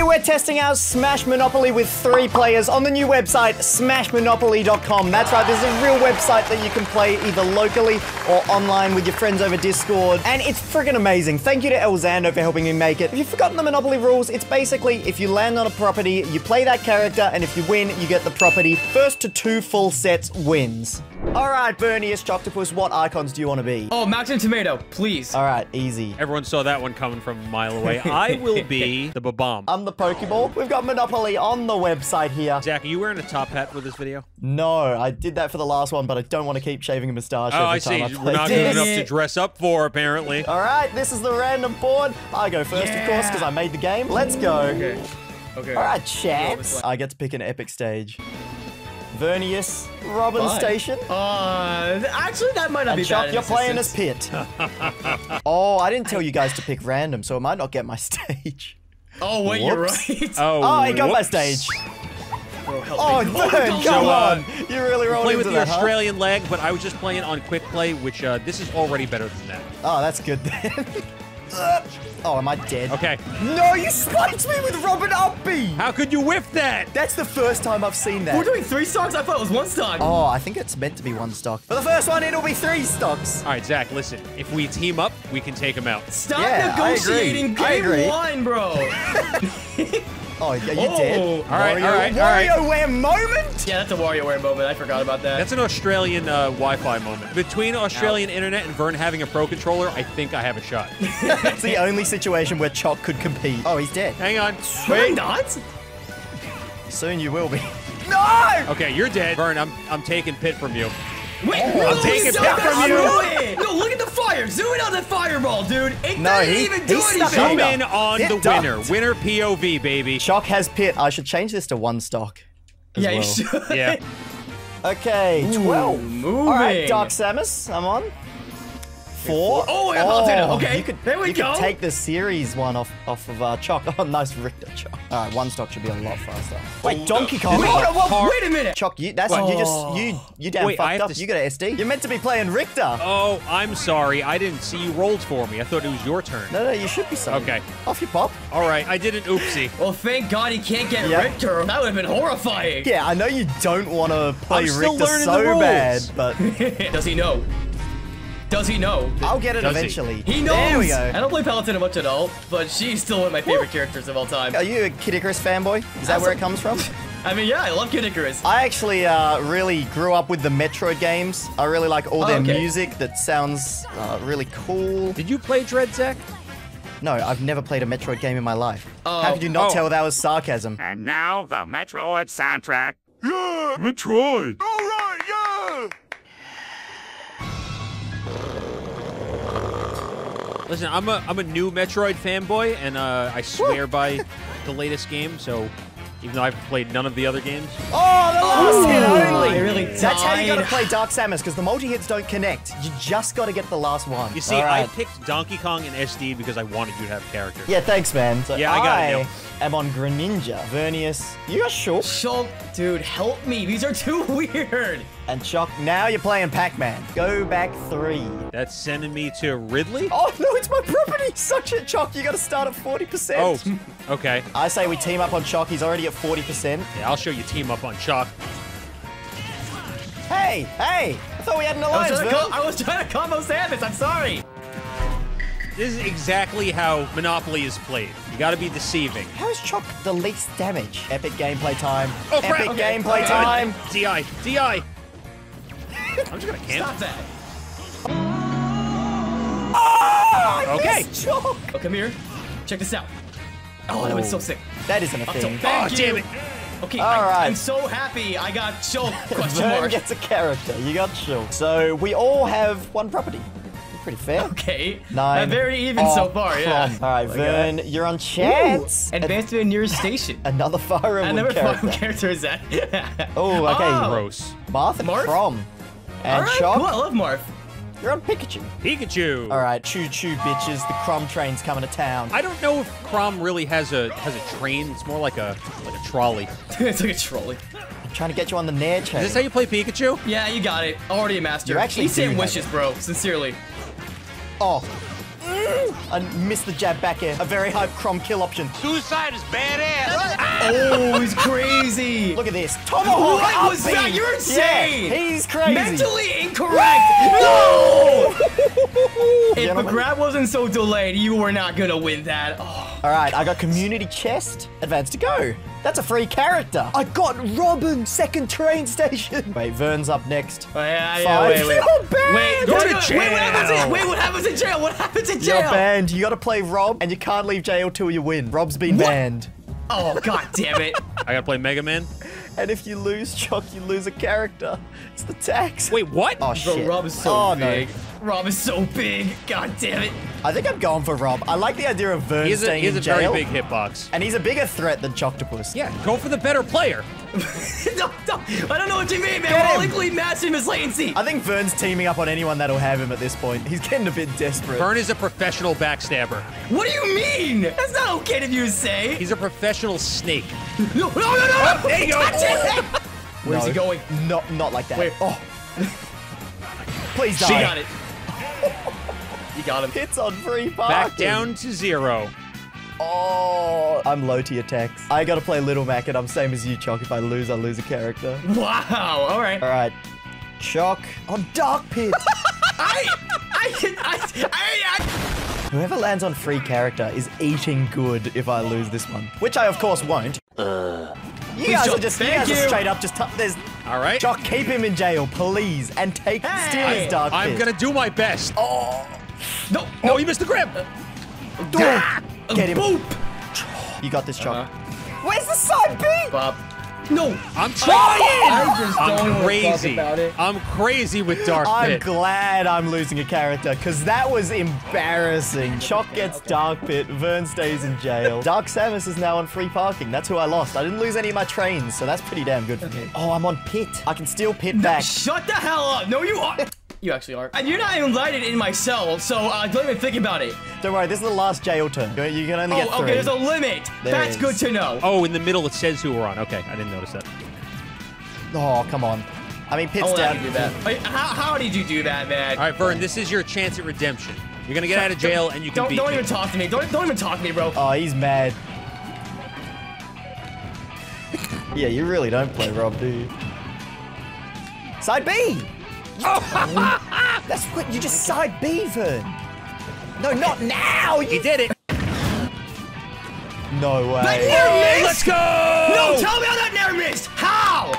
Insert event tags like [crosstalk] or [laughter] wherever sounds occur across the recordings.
Today we're testing out Smash Monopoly with three players on the new website, smashmonopoly.com. That's right, this is a real website that you can play either locally or online with your friends over Discord. And it's friggin' amazing. Thank you to Elzando for helping me make it. If you've forgotten the Monopoly rules, it's basically if you land on a property, you play that character, and if you win, you get the property. First to two full sets wins. All right, Vernius Choctopus, what icons do you want to be? Oh, Maximum Tomato, please. All right, easy. Everyone saw that one coming from a mile away. I will be [laughs] the Bob-omb. I'm the Pokeball. We've got Monopoly on the website here. Zach, are you wearing a top hat for this video? No, I did that for the last one, but I don't want to keep shaving a mustache Oh, every I time see. I We're play not good enough to dress up for, apparently. All right, this is the random board. I go first, of course, because I made the game. Let's go. Okay. Okay. All right, chance. I get to pick an epic stage. Vernius, Robin Fine. Station. Uh, actually, that might not be And bad. Chuck, in you're playing as assistance. Pit. [laughs] oh, I didn't tell you guys to pick random, so I might not get my [laughs] stage. Oh wait, you're right. Oh, Oh, I got my stage. Bro, Oh, me. Vern, God. come So, uh, on. You really rolled Play into with the that, huh? Australian leg, but I was just playing on quick play, which uh, this is already better than that. Oh, that's good then. [laughs] Oh, am I dead? Okay. No, you spiked me with Robin Upbeat. How could you whiff that? That's the first time I've seen that. We're doing three stocks. I thought it was one stock. Oh, I think it's meant to be one stock. For the first one, it'll be three stocks. All right, Zach, listen. If we team up, we can take him out. Stop Yeah, I agree. negotiating I game agree. one, bro. [laughs] [laughs] Oh, yeah, you Oh. did. All right, Wario, all right, all right. WarioWare moment. yeah, that's a WarioWare moment. I forgot about that. That's an Australian uh, Wi-Fi moment. Between Australian internet and Vern having a pro controller, I think I have a shot. [laughs] It's the only situation where Choc could compete. Oh, he's dead. Hang on. Wait, not? Soon you will be. [laughs] No! Okay, you're dead. Vern, I'm I'm taking Pit from you. Wait, I'll no, take it so back from you. Do it. No, look at the fire. Zoom in on the fireball, dude. It No, doesn't he- even he do anything. Zoom Zoom in on It the ducked. winner. Winner POV, baby. Shock has Pit. I should change this to one stock. as Yeah, you well. should. Yeah. [laughs] Okay, 12. moving. All right, Dark Samus, I'm on. Four. Oh, yeah, Palutena. Okay, You could, there we you go. could take the series one off off of uh, Choc. [laughs] Oh, nice Richter Choc. All right, one stock should be a lot faster. Wait, Donkey Kong. Wait, Oh, hold on, whoa, wait a minute. Choc, you that's you just you you damn Wait, fucked have up. to You got a SD. You're meant to be playing Richter. Oh, I'm sorry. I didn't see you rolled for me. I thought it was your turn. No, no, you should be saying. Okay. Off you pop. All right, I did an oopsie. Well, thank God he can't get Yeah. Richter. That would have been horrifying. Yeah, I know you don't want to play Richter so bad, but [laughs] Does he know? Does he know? I'll get it Does eventually. He knows. There we go. I don't play Palutena much at all, but she's still one of my favorite characters of all time. Are you a Kid Icarus fanboy? Is that where it comes from? [laughs] I mean, yeah, I love Kid Icarus. I actually uh, really grew up with the Metroid games. I really like all their Oh, okay. music that sounds uh, really cool. Did you play Dread, Zach? No, I've never played a Metroid game in my life. Oh. How could you not Oh. tell that was sarcasm? And now the Metroid soundtrack. Yeah! [gasps] Metroid! Alright, yeah! Listen, I'm a I'm a new Metroid fanboy, and uh, I swear by the latest game. So, even though I've played none of the other games, Oh, the last hit only! I really That's how you gotta play Dark Samus, because the multi-hits don't connect. You just gotta get the last one. you see, All I picked Donkey Kong and SD because I wanted you to have character. Yeah, thanks, man. So Yeah, I got it now. am on Greninja. Vernius, you got Shulk Shulk, dude, help me. These are too [laughs] weird. And Chuck. Now you're playing Pac-Man. Go back three. That's sending me to Ridley. Oh, no, it's my property. [laughs] Such a Chuck. You gotta start at 40%. Oh, okay. I say we team up on Chuck. He's already at 40%. Yeah, I'll show you team up on Chalk. Hey, hey! I thought we had an I was, alliance, trying to I was trying to combo Samus. I'm sorry. This is exactly how Monopoly is played. You got to be deceiving. How is Chuck the least damage? Epic gameplay time. Oh, crap. Epic Okay. gameplay Okay. time. Di, Di. I'm just gonna Stop cancel. that. Oh, Okay. missed Oh, come here. Check this out. Oh, that was so sick. That isn't a I'm so thing. thank Oh, you. damn it. Okay, All I, right. I'm so happy I got Shulk. [laughs] Question Vern mark. gets a character. You got Shulk. So we all have one property. Pretty fair. Okay. Nine. Uh, very even Oh, so far, yeah. All right, Like, Vern, uh, you're on Ooh, chance. advanced to the nearest station. [laughs] Another Fire Emblem never thought character. what character is that. [laughs] Oh, okay. Oh. Gross. Marth and Marth? Chrom. And All right, Shock, cool. I love Marth. you're on Pikachu. Pikachu. All right, choo choo bitches. The Chrom train's coming to town. I don't know if Chrom really has a has a train. It's more like a like a trolley. [laughs] it's like a trolley. I'm trying to get you on the Nair chain. Is this how you play Pikachu? Yeah, you got it. Already a master. You actually Eat do wishes, it. bro. Sincerely. Oh. [gasps] I missed the jab back air. A very hype Chrom kill option. Suicide is badass. Oh, he's crazy. Look at this. Tomahawk What was B. that? You're insane. Yeah, he's crazy. Mentally incorrect. No. [laughs] if the grab wasn't so delayed, you were not gonna win that. Oh. All right, I got community chest. Advance to go. That's a free character. I got Robin, second train station. Wait, Vern's up next. Oh, yeah, yeah, Five. wait, wait. You're banned. Wait, Go go to to jail. Wait, what happens in, wait, what happens in jail? What happens in You're banned. You got to play Rob, and you can't leave jail till you win. Rob's been What? banned. Oh, god damn it. I gotta play Mega Man. And if you lose, Chuck, you lose a character. It's the tax. Wait, what? Oh Bro, shit. Rob is so oh, big. No. Rob is so big. God damn it. I think I'm going for Rob. I like the idea of Vern he has a, staying he has in a very big hitbox. And he's a bigger threat than Choctopus. Yeah, go for the better player. [laughs] no, no, I don't know what you mean, man. Get We're all him. equally matched his latency. I think Vern's teaming up on anyone that'll have him at this point. He's getting a bit desperate. Vern is a professional backstabber. What do you mean? That's not okay if you say. He's a professional snake. [laughs] No, no, no, no. there you go. Touch it. Where's No. he going? Not, not like that. Wait. Oh. [laughs] Please die. She got it. You got him. Hits on free parking. Back down to zero. Oh, I'm low to your attacks. I gotta play Little Mac, and I'm same as you, Choc. If I lose, I lose a character. Wow. All right. All right, Choc on Dark Pit. [laughs] [laughs] I, I, I, I, I, Whoever lands on free character is eating good if I lose this one, which I of course won't. Uh, you guys Choc, are just you thank guys are straight up just t- there's All right. Choc. Keep him in jail, please, and take steal Hey. his Dark I'm gonna do my best. Oh, no, Oh, you missed the grip. Get him. Boop. You got this, Choc. Uh-huh. Where's the side B? Bob. No. I'm trying. I just don't I'm crazy. talk about it. I'm crazy with Dark Pit. I'm glad I'm losing a character, because that was embarrassing. Choc gets Dark Pit, Vern stays in jail. [laughs] Dark Samus is now on free parking. That's who I lost. I didn't lose any of my trains, so that's pretty damn good for me. Oh, I'm on Pit. I can steal Pit back. Shut the hell up. No, you are. [laughs] You actually are. And you're not invited in my cell, so uh, don't even think about it. Don't worry, this is the last jail turn. You you can only Oh, get three. okay, there's a limit. There That's is. good to know. oh, in the middle it says who we're on. Okay, I didn't notice that. Oh, come on. I mean, I Pit's won't let down. do that. Wait, how, how did you do that, man? All right, Vern, this is your chance at redemption. You're gonna get out of jail and you can Don't, beat don't me. even talk to me. Don't, don't even talk to me, bro. Oh, he's mad. yeah, you really don't play Rob, do you? Side B! [laughs] That's what you just side beaver. Vern. No, not now! He You did it. no way. Near miss? Let's go. No, tell me how that never missed. How?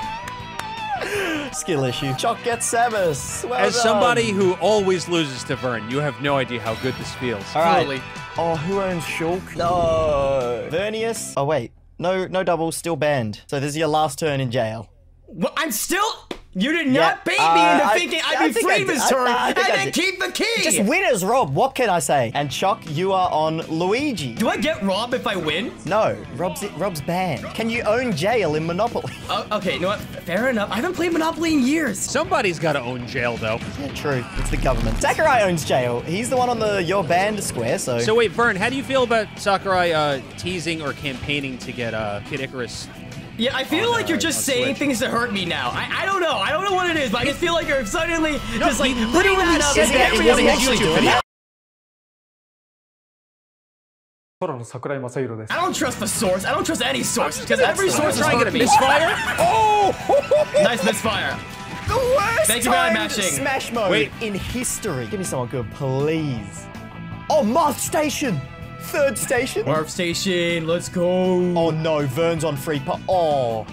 Skill issue. Choc gets Samus. Well As done. somebody who always loses to Vern, you have no idea how good this feels. All right. Totally. Oh, who owns Shulk? No. Vernius. Oh wait, no, no double. Still banned. So this is your last turn in jail. Well, I'm still. You did Yeah, not bait me uh, into I- thinking I I'd be think free did. this I- turn I and think then keep the key. Just winners, Rob. What can I say? And Choc, you are on Luigi. Do I get Rob if I win? No, Rob's Rob's banned. Can you own jail in Monopoly? Uh, [laughs] okay, you know what? Fair enough. I haven't played Monopoly in years. Somebody's got to own jail, though. yeah, true. It's the government. Sakurai owns jail. He's the one on the your banned square. So, So wait, Vern, how do you feel about Sakurai uh, teasing or campaigning to get uh, Kid Icarus? Yeah, I feel oh, like no, you're just saying things to hurt me now. I, I don't know. I don't know what it is, but I just feel like you're suddenly no, just like putting that up in every other YouTube video. I don't trust the source. I don't trust any source because every source is hurting me. Misfire? oh! nice misfire. The worst Thank you for matching. Smash mode Wait. in history. Give me someone good, please. Oh, Marth Station. Third station. Warp station. Let's go. Oh no, Vern's on free pop. Oh,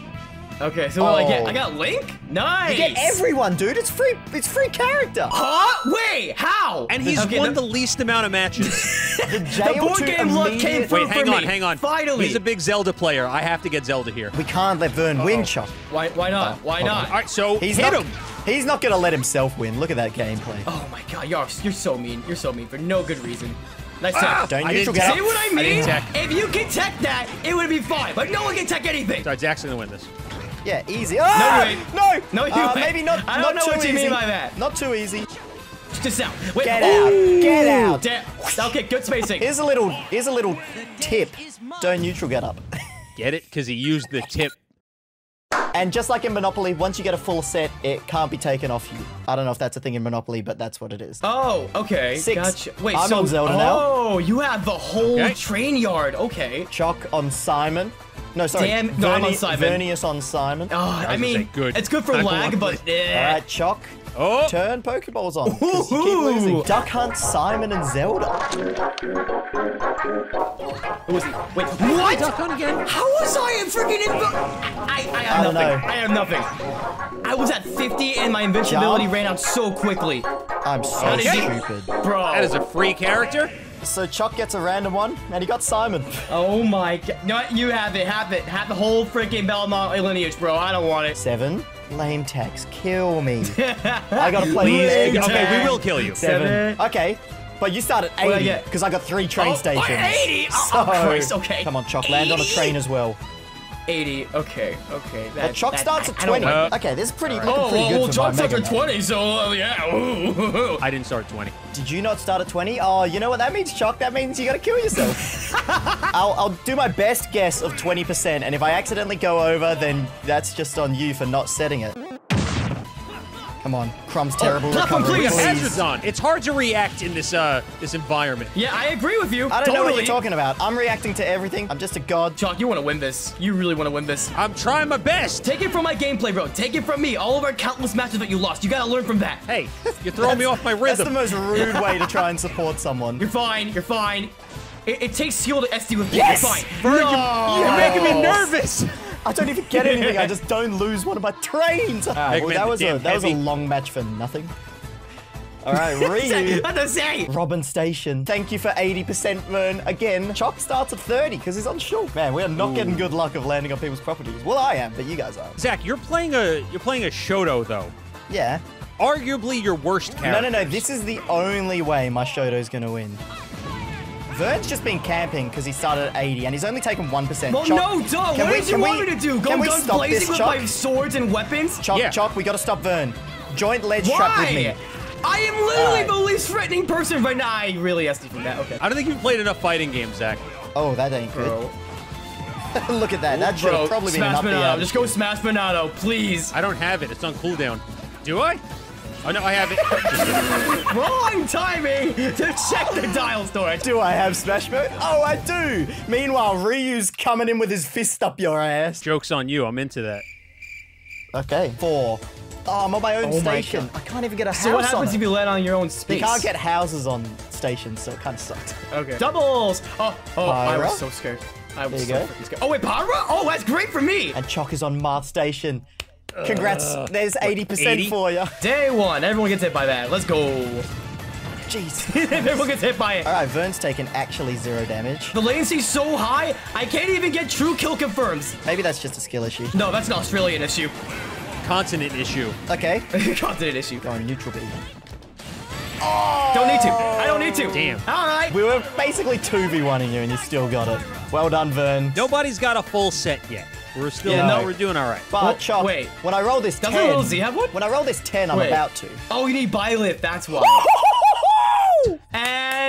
Okay, so what do I get? Oh. I got Link. Nice. you get everyone, dude. It's free. It's free character. Huh? Wait, how? And he's Okay, won the, the least amount of matches. [laughs] The the board to game luck came immediate- through Wait, hang for on, me. hang on. Finally. He's a big Zelda player. I have to get Zelda here. We can't let Vern win, Chop. Why? Why not? Oh, why oh. not? All right, so He's hit not. him. He's not gonna let himself win. Look at that gameplay. Oh my god, you're you're so mean. You're so mean for no good reason. Nice Ah! tech. Don't I neutral get See what I mean? didn't. If you can tech that, it would be fine. But no one can tech anything. Sorry, Zach's gonna win this. Yeah, easy. Ah! you. No, No, you uh, maybe not. I not don't know too what you easy. mean by that. Not too easy. Just out. Wait. Get Ooh. out. Get out. Damn. Okay, good spacing. Here's a little. Here's a little tip. Don't neutral get up. Get it? Because he used the tip. And just like in Monopoly, once you get a full set, it can't be taken off you. I don't know if that's a thing in Monopoly, but that's what it is. Oh, okay. Six. Gotcha. Wait, I'm so on Zelda now. Oh, you have the whole Okay. train yard. Okay. Chalk on Simon. No, sorry. Damn- no, I'm on Simon. Vernius on Simon. Oh, I mean, good. it's good for lag, but eh. All right, Chalk. Oh, Turn Pokeballs on. 'cause you keep losing. Duck Hunt, Simon, and Zelda. Who was he? Wait, what? Duck Hunt again. How was I in freaking inv- I, I have I don't nothing. know. I have nothing. I was at 50 and my invincibility Jump. ran out so quickly. I'm so did you- stupid. Bro. that is a free character. So Chuck gets a random one, and he got Simon. Oh my god. You know what? You have it. Have it. Have the whole freaking Belmont lineage, bro. I don't want it. Seven. Lame tax. Kill me. I gotta [laughs] play these. Okay, we will kill you. Seven. Seven. Okay. But you start at What'd 80, because I got three train Oh, oh stations. oh, 80? Oh, So, Christ, okay. Come on, Chuck, land on a train as well. 80. Okay, okay. That, But Chuck that- starts at I 20. like- Uh, okay, this is pretty, looking Oh, pretty well, good well for Chuck starts at 20, so uh, yeah. Ooh. I didn't start at 20. Did you not start at 20? Oh, you know what that means, Chuck? That means you gotta kill yourself. [laughs] I'll, I'll do my best guess of 20%, and if I accidentally go over, then that's just on you for not setting it. Come on, Chrom's terrible platform, recovery, please. please. Hazards on. It's hard to react in this uh this environment. Yeah, I agree with you. I don't know what you're talking about. I'm reacting to everything. I'm just a god. Chuck, you want to win this. You really want to win this. I'm trying my best. Take it from my gameplay, bro. Take it from me. All of our countless matches that you lost. You gotta learn from that. Hey, you're throwing me off my rhythm. That's the most rude way to try and support someone. You're fine. You're fine. It, it takes skill to SD with me. Yes! You're fine. Bird, no! you're, you're making me nervous. I don't even get anything. I just don't lose one of my trains. Ah, Alright, well, that was a damn that was a long match for nothing. [laughs] All right, Ryu. [laughs] What to say? Robin Station. Thank you for 80% Vern. Again, Chalk starts at 30 because he's unsure. Man, we are not getting good luck of landing on people's properties. Well, I am, but you guys aren't. Zach, you're playing a you're playing a Shoto though. Yeah. Arguably your worst character. No, no, no. This is the only way my Shoto's going to win. Vern's just been camping because he started at 80 and he's only taken 1%. Well, Chalk, no, duh. can What we- did you want we- me to do? Go can guns blazing this, with Chalk? my swords and weapons? Chalk, Yeah. Chalk, we got to stop Vern. Joint ledge trap with me. Why? I am literally Alright. the least threatening person right now. I really SD from that. Okay. I don't think you've played enough fighting games, Zach. Oh, that ain't Bro. good. [laughs] Look at that. That should Bro, have probably been smash enough. Monado. Just go smash Monado, please. I don't have it. It's on cooldown. Do I? Oh no, I have it. [laughs] Wrong timing to check the dial storage. Do I have Smash Mode? Oh, I do. Meanwhile, Ryu's coming in with his fist up your ass. Joke's on you. I'm into that. Okay. Four. Oh, I'm on my own Oh station. God. I can't even get a house So what on happens it. if you land on your own space? You can't get houses on stations, so it kind of sucks. Okay. Doubles. Oh, oh, I was so scared. I was There so you go. scared. Oh wait, Pyra? Oh, that's great for me. And Chock is on Marth Station. Congrats. Uh, There's 80% 80? for you. Day one. Everyone gets hit by that. Let's go. Jeez. [laughs] Everyone gets hit by it. All right, Vern's taken actually zero damage. The latency's so high, I can't even get true kill confirms. Maybe that's just a skill issue. No, that's an Australian issue. Continent issue. Okay. [laughs] Continent issue. Going neutral B. Oh! Don't need to. I don't need to. Damn. All right. We were basically 2v1ing you and you still got it. Well done, Vern. Nobody's got a full set yet. We're still Yeah, no, no. we're doing all right. But Well, Chock, wait. when I roll this Doesn't 10, Little Z have one? when I roll this 10, I'm Wait. about to. Oh, you need Byleth. That's why. [laughs]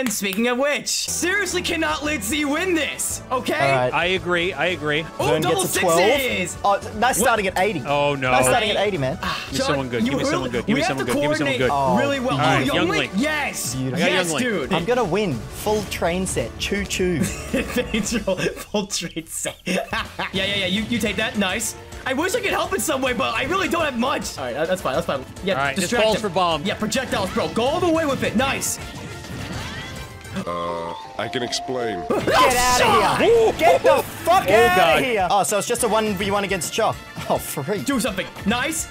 And speaking of which, seriously cannot let Z win this. Okay. All right. I agree. I agree. Oh, double gets a 12. sixes. Oh, that's starting at 80. Oh no. That's starting at 80, man. Ah, give me someone good. Give me someone good. Give we me have someone to good. Give me someone coordinate good. Oh, really well. All Oh, right, Young Young Link. Link. Yes. Beautiful. Yes, Young Link. dude. I'm gonna win. Full train set. Choo choo. [laughs] Full trade set. [laughs] yeah, yeah, yeah. You, you take that. Nice. I wish I could help in some way, but I really don't have much. All right, that's fine. That's fine. Yeah, All right, this distract calls him. for bomb. Yeah, projectiles, bro. Go all the way with it. Nice. Uh, I can explain. [laughs] Get out of here. Get the fuck out God. of here. Oh, so it's just a 1v1 against Chock. Oh, free. Do something. Nice.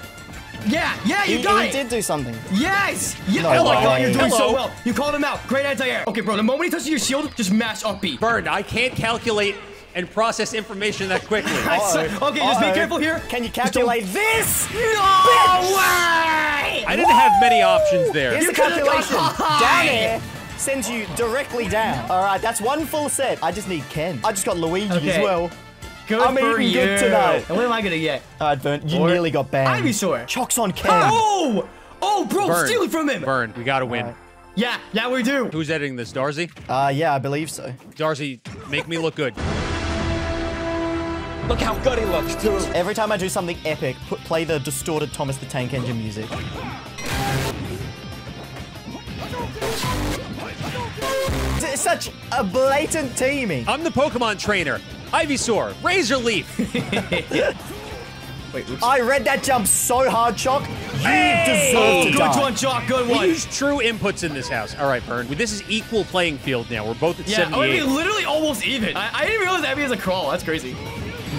Yeah, yeah, you He, got he it. did do something. Yes! Yeah. No oh my god, you're doing so well. You called him out. Great anti-air. Okay, bro, the moment he touches your shield, just mash up B. Burned. I can't calculate and process information that quickly. [laughs] I swear- Okay, just be careful here. Can you calculate this? No way! I didn't have many options there. Here's You the calculation. high. Down air sends you directly down. All right, that's one full set. I just need Ken. I just got Luigi Okay. as well. Good I'm for eating you. good tonight. And what am I gonna get? All right, Vern, you Or- nearly got banned. Ivysaur. Chock's on Ken. Oh! Oh, bro, Vern. steal it from him. Vern. We gotta win. Yeah, yeah, we do. Who's editing this? Darcy? Uh, yeah, I believe so. Darcy, make me look good. Look how good he looks, too. Every time I do something epic, put play the distorted Thomas the Tank Engine music. It's such a blatant teaming. I'm the Pokemon trainer. Ivysaur, Razor Leaf. [laughs] Wait, oops. I read that jump so hard, Chalk. You Hey! deserve Oh, to good die. one, Jock. Good We one. use true inputs in this house. All right, Vern. This is equal playing field now. We're both at Yeah, oh, I mean, literally almost even. I, I didn't realize Abby has a crawl. That's crazy.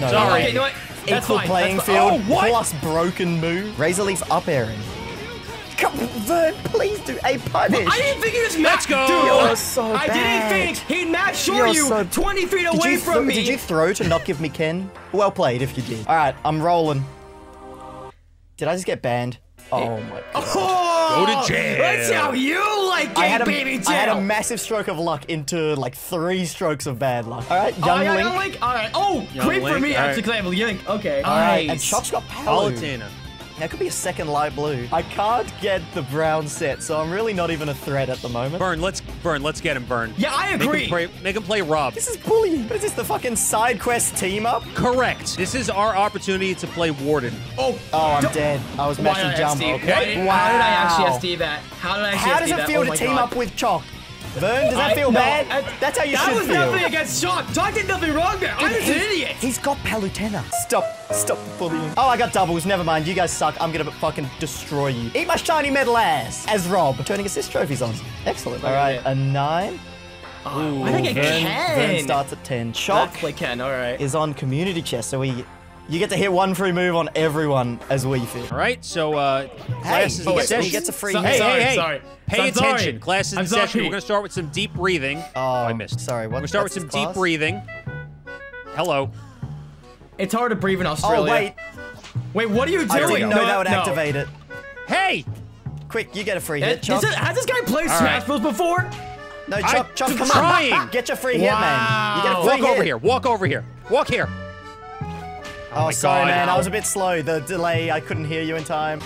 No, Sorry. Okay, you know what? That's Equal fine. playing That's field Oh, what? plus broken move. Razor Leaf up airing. Come, Vern, please do a punish. I didn't think he was Let's max. go. Dude, You're so I bad. didn't think he'd max short You're so- 20 feet Did away from me. Did you throw to not give me Ken? Well played if you did. All right, I'm rolling. Did I just get banned? Oh my god. Oh, Go to jail. That's how you like it, had, a, baby I had a massive stroke of luck into like three strokes of bad luck. All right, Oh, young yeah, Link. young Link. All right. Oh, Young great for Link, me all right. actually because I have a Link. Okay. All right, and nice. Chalk's got Palu. Palutena. That could be a second light blue. I can't get the brown set, so I'm really not even a threat at the moment. Burn, let's burn. Let's get him, Burn. Yeah, I Make agree. him play, make him play Rob. This is bullying. What is this, the fucking side quest team up? Correct. This is our opportunity to play Warden. Oh, Oh, I'm dead. I was Why mashing did I jump. Okay. Why did- How did I actually Wow. SD that? How did I actually How does SD it feel Oh to my team God. up with Chalk? Vern, does that I- feel no, bad? I- That's how you that should was feel. nothing against Shock. Shock did nothing wrong there. I'm just an idiot. He's got Palutena. Stop. Stop bullying. Oh, I got doubles. Never mind. You guys suck. I'm gonna fucking destroy you. Eat my shiny metal ass. As Rob. Turning assist trophies on. Excellent. All right, a nine. Oh, did I get Vern, Ken? Vern starts at 10. Let's Chalk play Ken. All right. is on community chest, so we... You get to hit one free move on everyone as we fit. All right, so uh, Hey, class is he in gets, session. he gets a free So- hit. Hey, Sorry, hey, hey! sorry. Pay I'm sorry. attention. Class is I'm in session. sorry. We're gonna start with some deep breathing. Oh, I missed. sorry, what- We're gonna start with some this deep breathing. Hello. It's hard to breathe in Australia. Oh, Australia. wait. Wait, what are you doing? I didn't know no, that would no. activate it. Hey! Quick, you get a free hit, is Chalk. it- has this guy played All Smash right. Bros before? No, I'm Chuck, Chuck, come on! trying. on. Get your free hit, man. You get a free Walk hit. over here. Walk over here. Walk here. Oh, my oh, sorry, God. man. I was a bit slow. The delay, I couldn't hear you in time.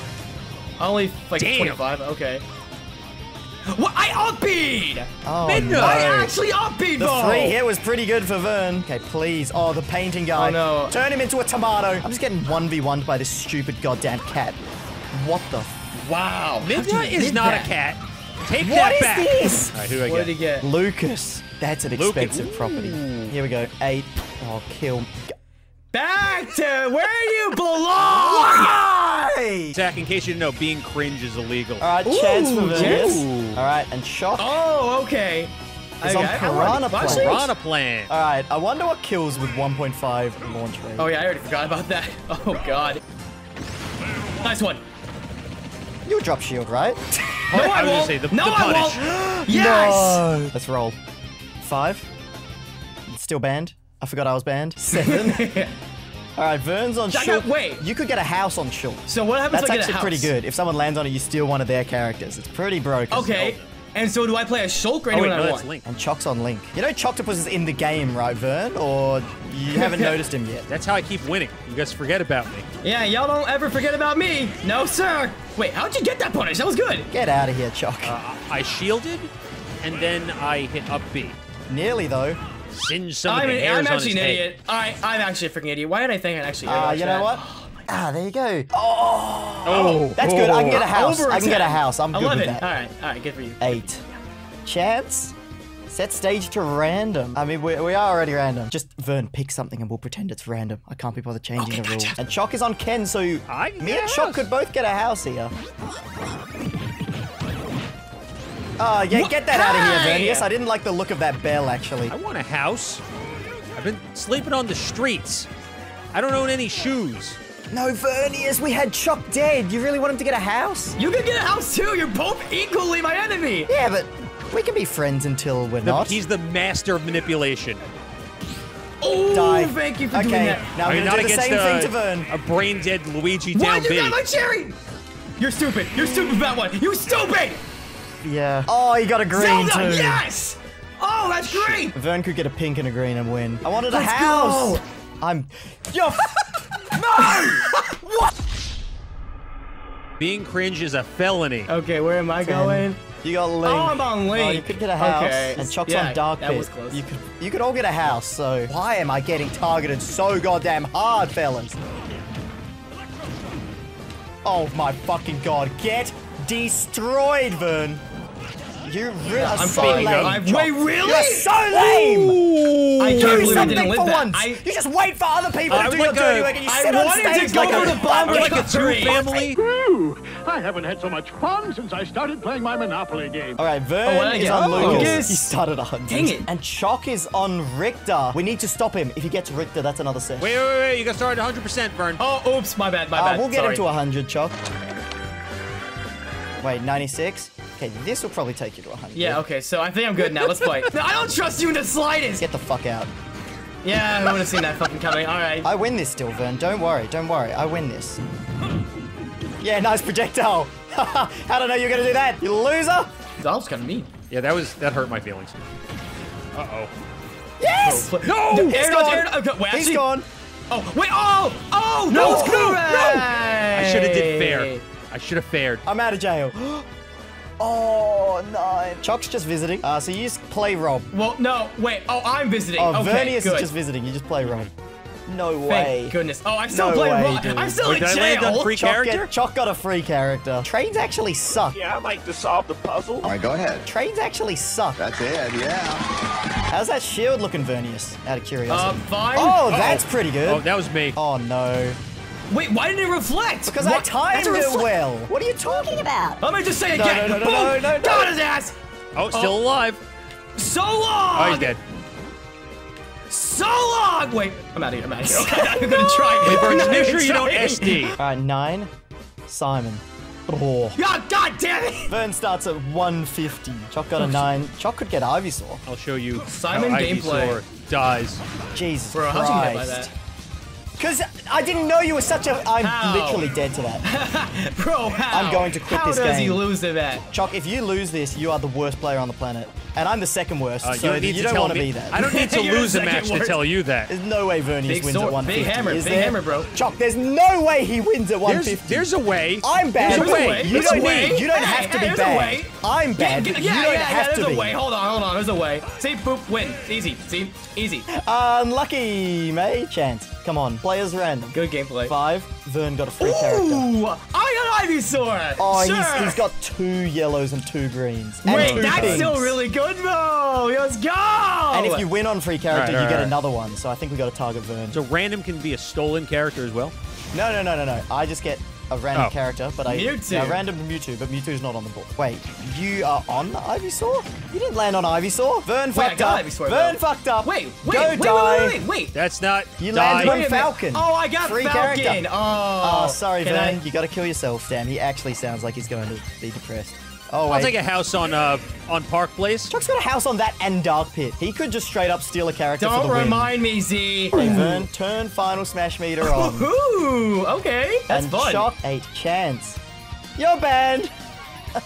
Only like Damn. 25. Okay. What? I upbeat! Oh, Midnight. no. I actually upbeat The though. free hit was pretty good for Vern. Okay, please. Oh, the painting guy. Oh, no. Turn him into a tomato. I'm just getting 1v1'd by this stupid goddamn cat. What the f- Wow. Midnight is not that? a cat. Take What that is back. this? All right, who do I What get? did he get? Lucas. That's an Lucas. expensive property. Here we go. Eight. Oh, kill. Back to where you [laughs] belong! Hey! Zach, in case you didn't know, being cringe is illegal. All right, chance for Ooh, All right, and Shock. Oh, okay. It's Okay, on I- I Piranha wanna- Plant. Piranha Plant. All right, I wonder what kills with 1.5 launch rate. Oh yeah, I already forgot about that. [laughs] Oh god. Nice one. You drop shield, right? Oh, no, I I, won't. say, the- no, the I won't. [gasps] Yes. [gasps] No. Let's roll. Five. Still banned. I forgot I was banned. [laughs] Seven. All right, Vern's on I Shulk. got- wait. You could get a house on Shulk. So what happens That's if I get actually a house? pretty good. If someone lands on it, you steal one of their characters. It's pretty broken. Okay. And so do I play a Shulk or Oh, anyone wait, I no, want? Link. And Chock's on Link. You know Choctopus is in the game, right, Vern? Or you [laughs] haven't noticed him yet? That's how I keep winning. You guys forget about me. Yeah, y'all don't ever forget about me. No, sir. Wait, how'd you get that punish? That was good. Get out of here, Chock. Uh, I shielded, and then I hit up B. Nearly though. Singed some I'm, the an, hairs I'm on actually his an idiot. Alright, I'm actually a freaking idiot. Why did I think I'd actually Ah, airbrush you know that? what? Ah, there you go. Oh, oh That's good. I can get a house. Over I can get a 10. house. I'm good 11. with that. Alright, alright, good for you. Eight. Chance? Set stage to random. I mean, we, we are already random. Just, Vern, pick something and we'll pretend it's random. I can't be bothered changing Okay, the rules. gotcha. And Chock is on Ken, so I me and a Chock house. could both get a house here. Oh, yeah, What? get that out of here, Hey! Vernius. I didn't like the look of that bell, actually. I want a house. I've been sleeping on the streets. I don't own any shoes. No, Vernius, we had Chock dead. You really want him to get a house? You can get a house too. You're both equally my enemy. Yeah, but we can be friends until we're The- not. he's the master of manipulation. Oh, Die. thank you for okay, doing that. now I I'm gonna not do the against same uh, thing to Vern. a brain dead Luigi Why down you B. got my cherry? You're stupid. You're stupid, that one. You stupid. Yeah. Oh, you got a green Zelda, too. yes. Oh, that's great. Vern could get a pink and a green and win. I wanted a Let's house. go. I'm. Yo. [laughs] No! what? Being cringe is a felony. Okay, where am I going? You got Link. Oh, I'm on Link. Oh, you could get a house. Okay. And Chuck's Yeah, on Dark that Pit. was close. You could, you could all get a house. So why am I getting targeted so goddamn hard, fellas? Oh my fucking god! Get destroyed, Vern. You really are I'm so fine. lame. I'm- wait, really? You're so lame. I can't Do something didn't for that. once. I, you just wait for other people I to do would your like dirty work, and you I sit on wanted to stage go like for a the bomb fucking like a true family. Whew, I haven't had so much fun since I started playing my Monopoly game. All right, Vern Oh, what I is get? on Oh, Lucas. Lucas. He started 100. Dang it. And Chock is on Richter. We need to stop him. If he gets Richter, that's another set. Wait, wait, wait! You got started 100%, Vern. Oh, oops, my bad, my Uh, bad. we'll get Sorry. him to 100, Chock. Wait, 96? Okay, this will probably take you to 100. Yeah, okay, so I think I'm good now. Let's play. No, [laughs] I don't trust you in the slightest. Get the fuck out. Yeah, I would have seen that fucking coming. All right. I win this still, Vern. Don't worry, don't worry. I win this. Yeah, nice projectile. How [laughs] did I know you were going to do that? You loser. That was kind of mean. Yeah, that was that hurt my feelings. Uh oh. Yes! No! He's Aaron, gone. Aaron, okay, wait, He's actually- gone. Oh, wait, oh! Oh, No, that no, no. I should have did fair. I should have fared. I'm out of jail. [gasps] [gasps] [gasps] oh, no. Chock's just visiting. Uh, so you just play Rob. Well, no, wait. Oh, I'm visiting. Oh, okay, Vernius good. is just visiting. You just play Rob. No Thank way. goodness. Oh, I'm still No playing way, Rob. dude. I'm still Wait, in did I land on jail. free Chock, character? get, Chock got a free character. Trains actually suck. Yeah, I like to solve the puzzle. All right, go ahead. Trains actually suck. That's it, yeah. How's that shield looking, Vernius? Out of curiosity. Uh, curiosity. fine. oh, that's pretty good. Oh, that was me. Oh no. Wait, why didn't it reflect? Because I timed it well. What are you talking about? Let me just say No, again. no, no, no, Boom! no, no, no. Got his ass. Oh, still oh. alive. So long. Oh, he's dead. So long. Wait, I'm out of here. I'm out of here. Okay, [laughs] I'm gonna try. Wait, Vern, I'm just not make sure you don't trying. SD. All right, nine. Simon. Oh. God, God damn it. Vern starts at 150. Chock got a nine. Chock could get Ivysaur. I'll show you Simon how gameplay. Ivysaur dies. Jesus Bro, how'd you get by Christ. that? Because I didn't know you were such a. I'm How? literally dead to that. [laughs] Bro, how? I'm going to quit how this does he lose to that? Chock, if you lose this, you are the worst player on the planet. And I'm the second worst, Uh, so you don't need you to don't want to be that. I don't need to [laughs] lose a match second to tell you that. There's no way Vernius Big wins sword- at 150. big hammer, is big there? hammer, bro. Chock, there's no way he wins at There's, 150. there's a way. I'm bad. There's a way. You There's don't way. need. You don't Hey, have to hey, be there's a bad. way. I'm Yeah, bad. yeah, but yeah, you don't yeah, have there's to a be. way. Hold on, hold on. There's a way. See, boop, win. Easy. See, easy. Unlucky, mate. Chance. Come on. Players random. Good gameplay. Five. Vern got a free character. Ooh, I got Ivysaur. Oh, sure. he's, he's got two yellows and two greens. And Wait, two that's pinks. still really good, bro. Let's go. And if you win on free character, Right, right, you get right. another one. So I think we got to target Vern. So random can be a stolen character as well. No, no, no, no, no. I just get a random Oh. character, but I Mewtwo. Yeah, random Mewtwo, but Mewtwo's not on the board. Wait, you are on the Ivysaur? You didn't land on Ivysaur. Vern Wait, fucked up. Ivysaur, Vern though. fucked up. Wait, wait, Go wait, die. wait, wait, wait, wait. That's not. You die. landed on a. Falcon. Oh, I got Free Falcon. character. Oh, Oh, sorry, Can Vern. I- You got to kill yourself. Damn, he actually sounds like he's going to be depressed. Oh, wait. I'll take a house on uh on Park Place. Chuck's got a house on that and Dark Pit. He could just straight up steal a character Don't the win. remind me, Z. Sorry, Vern, turn final smash meter on. Ooh, okay. That's and fun. Shock 8 chance. You're banned. [laughs] I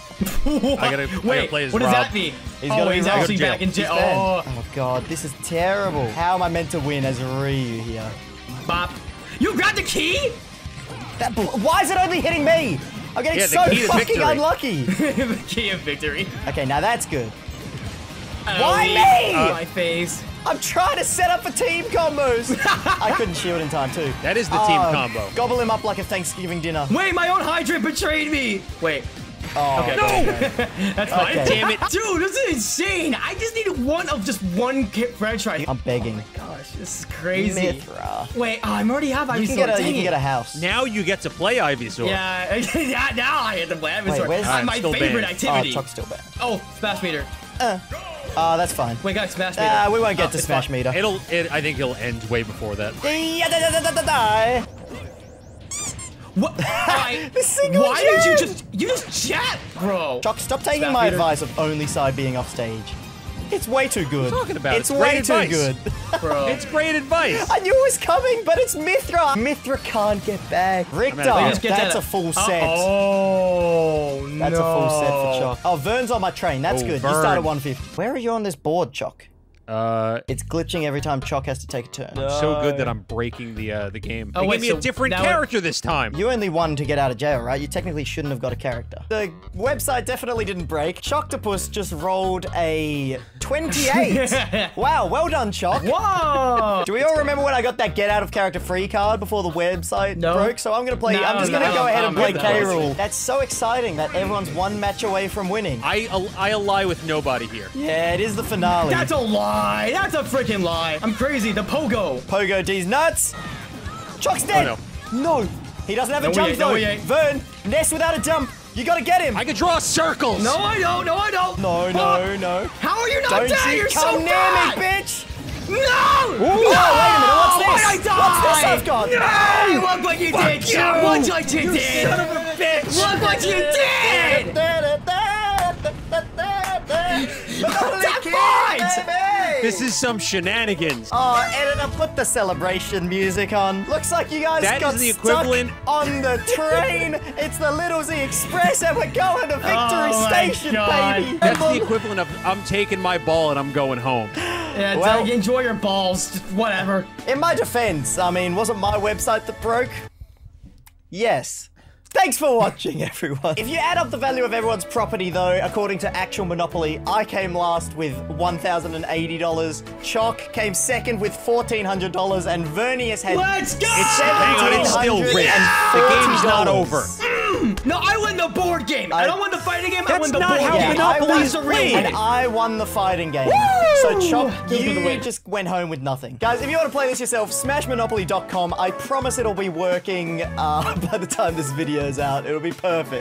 gotta, I gotta Wait, play as what does Rob. that mean? He's oh, he's actually Go back in He's jail. Oh, Oh god, this is terrible. How am I meant to win as Ryu here? bop. You grabbed the key? That why is it only hitting me? I'm getting Yeah, so key fucking victory. unlucky. [laughs] the key of victory. okay, now that's good. Oh, Why yeah. me? Oh, my face. I'm trying to set up for team combos. I couldn't shield in time too. That is the team Oh, combo. Gobble him up like a Thanksgiving dinner. Wait, my own Hydra betrayed me. Wait. Oh, Okay. No! That's fine. Okay. Damn it. Dude, this is insane. I just need one of just one ki- franchise. I'm begging. Gosh, this is crazy. Mythra. Wait, oh, I already have Ivysaur. You can get a you can get a house. Now you get to play Ivysaur. Yeah, [laughs] yeah, now I get to play Ivysaur. Wait, where's- Uh, my still favorite banned. Oh, activity. Chuck's still bad. Oh, smash meter. Uh. Oh, that's fine. Wait, guys, smash meter. Ah, we won't get Oh, to smash fine. meter. It'll. It, I think it'll end way before that. Yeah, da, da, da, What? Why? [laughs] The single Why did you just you just chat, bro? Chuck, stop taking Smash my meter. advice of only side being off stage. It's way too good. talking about? It's It's way great too advice. good. bro. [laughs] It's great advice. I knew it was coming, but it's Mythra. Mythra can't get back. Richter, Wait, just get that's that- a full set. Oh no. That's a full set for Chuck. Oh, Vern's on my train. That's Oh, good. You Vern. start at 150. Where are you on this board, Chuck? Uh, It's glitching every time Choc has to take a turn. so good that I'm breaking the uh, the game. Oh, they wait, gave me so a different now it- character this time. You only won to get out of jail, right? You technically shouldn't have got a character. The website definitely didn't break. Choctopus just rolled a 28. [laughs] wow, well done, Choc. Whoa! [laughs] Do we all remember when I got that get out of character free card before the website No. broke? So I'm gonna play. No, I'm just gonna no, go ahead I'm and play with K. Rool. That's so exciting that everyone's one match away from winning. I I ally with nobody here. Yeah, it is the finale. That's a lie. That's a freaking lie. I'm crazy. The pogo. Pogo D's nuts. Chuck's dead. Oh, no. he doesn't have No, a we jump ain't. No, though. we ain't. Vern, Ness without a jump. You gotta get him. I can draw circles. No, I don't. No, I don't. no, Fuck. no, no. How are you not Don't dead? you You're come so near bad. me, bitch. No! Oh, wait a minute. What's this? Why'd I die? What's this I've got? Hey, look what you did! you. Look what you, did! You Son of a bitch. Look what you did! Monopoly That's King, fine. baby! This is some shenanigans. Oh, editor, put the celebration music on. Looks like you guys That got is the stuck equivalent- on the train. it's the Little Z Express, and we're going to Victory Oh Station, baby. That's the equivalent of I'm taking my ball and I'm going home. Yeah, Well- Doug, enjoy your balls. Whatever. In my defense, I mean, wasn't my website that broke? Yes. Thanks for watching, [laughs] everyone. If you add up the value of everyone's property, though, according to actual Monopoly, I came last with $1,080. Choc came second with $1,400, and Vernius had Let's go! It's hang on, it's still rigged. The game's not over. No, I win the board game. I, I- don't win the fighting game. I That's win the not board how game. Monopoly That's is the real played. And. I won the fighting game. So Choc, Give you just went home with nothing. Guys, if you want to play this yourself, smashmonopoly.com. I promise it'll be working uh, [laughs] by the time this out. It'll be perfect.